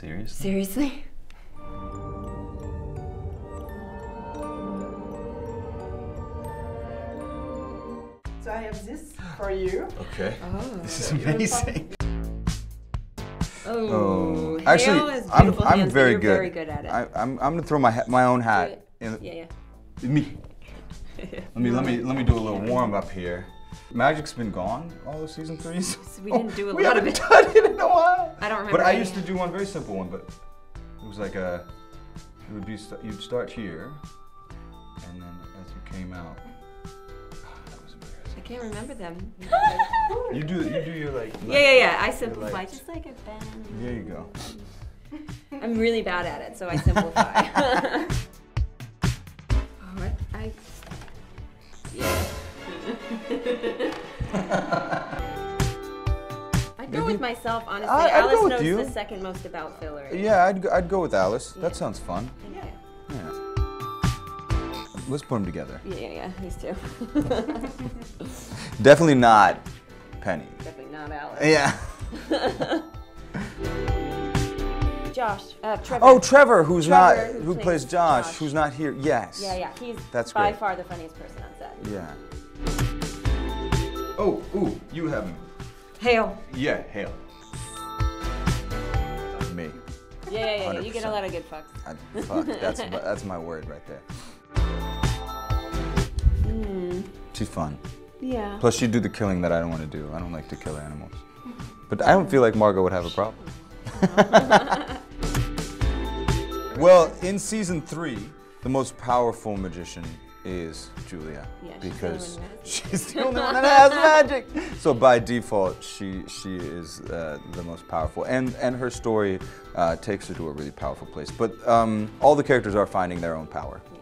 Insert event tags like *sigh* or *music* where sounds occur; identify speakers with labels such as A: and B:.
A: Seriously?
B: Seriously?
C: So I have this for you.
A: Okay.
B: Oh.
A: This is amazing.
B: Oh.
A: Oh, actually,
B: Hale
A: I'm, I'm
B: hands,
A: very
B: you're
A: good.
B: very good at it.
A: I, I'm, I'm gonna throw my ha- my own hat.
B: it.
A: In,
B: Yeah, yeah.
A: Me. *laughs* Let me let me let me do a little warm up here. Magic's been gone all of season three. So
B: we didn't do a *laughs*
A: we
B: lot of it.
A: done it in a while.
B: I don't remember.
A: But I used to do one very simple one, but it was like a. It would be st- you'd start here, and then as you came out. *sighs* That was
B: I can't remember them. *laughs*
A: You do you do your like.
B: yeah, yeah, yeah. I simplify just like a Ben.
A: There you go. *laughs*
B: I'm really bad at it, so I simplify. oh, I. I'd go with myself, honestly.
A: I-
B: Alice knows
A: you.
B: the second most about Fillory.
A: Yeah, I'd go, I'd go with Alice. That sounds fun.
B: Yeah.
A: Yeah. Let's put them together.
B: Yeah, yeah, yeah. These two. *laughs*
A: Definitely not Penny.
B: Definitely not Alice.
A: Yeah. *laughs*
B: Josh, uh, Trevor.
A: Oh, Trevor, who's
B: Trevor,
A: not
B: who
A: who
B: plays
A: plays Josh,
B: Josh.
A: who's not here. Yes.
B: Yeah, yeah. He's
A: That's
B: by
A: great.
B: far the funniest person on set.
A: Yeah. Oh, ooh, you have him.
B: Hale.
A: Yeah, Hale. Me.
B: Yeah, yeah, yeah. yeah. You get a lot of good fucks.
A: I, fuck, that's my- that's my word right there. Hmm. She's fun.
B: Yeah.
A: Plus, she'd do the killing that I don't want to do. I don't like to kill animals. But I don't feel like Margo would have a problem. *laughs* well, in season three, the most powerful magician is Julia
B: Yeah,
A: because
B: only one that has
A: she's the only one that has magic. So by default, she she is uh, the most powerful, and and her story uh, takes her to a really powerful place. But um, all the characters are finding their own power.
B: Yeah.